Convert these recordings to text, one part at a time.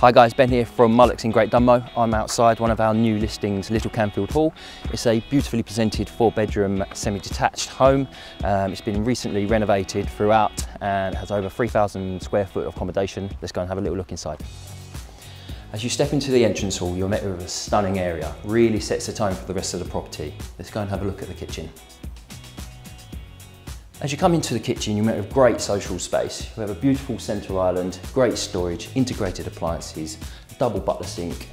Hi guys, Ben here from Mullucks in Great Dunmow. I'm outside one of our new listings, Little Canfield Hall. It's a beautifully presented four bedroom semi-detached home. Um, it's been recently renovated throughout and has over 3,000 square foot of accommodation. Let's go and have a little look inside. As you step into the entrance hall, you're met with a stunning area. Really sets the tone for the rest of the property. Let's go and have a look at the kitchen. As you come into the kitchen, you're met with great social space. We have a beautiful centre island, great storage, integrated appliances, double butler sink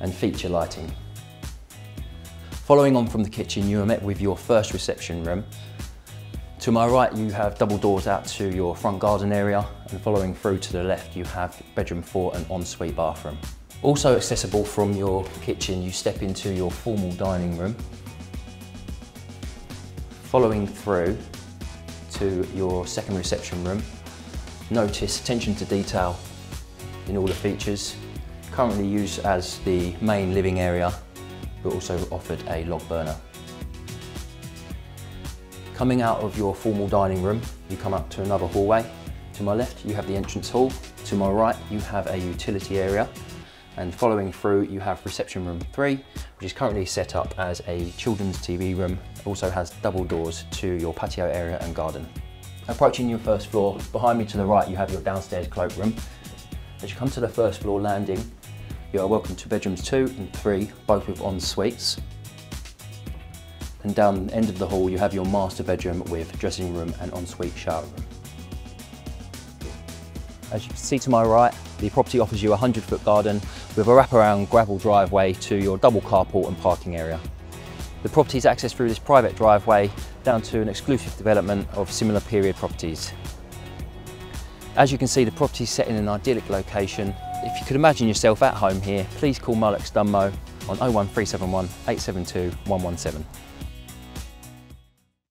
and feature lighting. Following on from the kitchen, you are met with your first reception room. To my right, you have double doors out to your front garden area and following through to the left, you have bedroom four and ensuite bathroom. Also accessible from your kitchen, you step into your formal dining room. Following through, to your second reception room. Notice attention to detail in all the features. Currently used as the main living area, but also offered a log burner. Coming out of your formal dining room, you come up to another hallway. To my left, you have the entrance hall. To my right, you have a utility area. And following through, you have reception room three, which is currently set up as a children's TV room. It also has double doors to your patio area and garden. Approaching your first floor, behind me to the right, you have your downstairs cloakroom. As you come to the first floor landing, you are welcome to bedrooms two and three, both with en suites. And down the end of the hall, you have your master bedroom with dressing room and ensuite shower room. As you can see to my right, the property offers you a 100 foot garden with a wraparound gravel driveway to your double carport and parking area. The property is accessed through this private driveway down to an exclusive development of similar period properties. As you can see, the property is set in an idyllic location. If you could imagine yourself at home here, please call Mullucks Dunmow on 01371 872 117.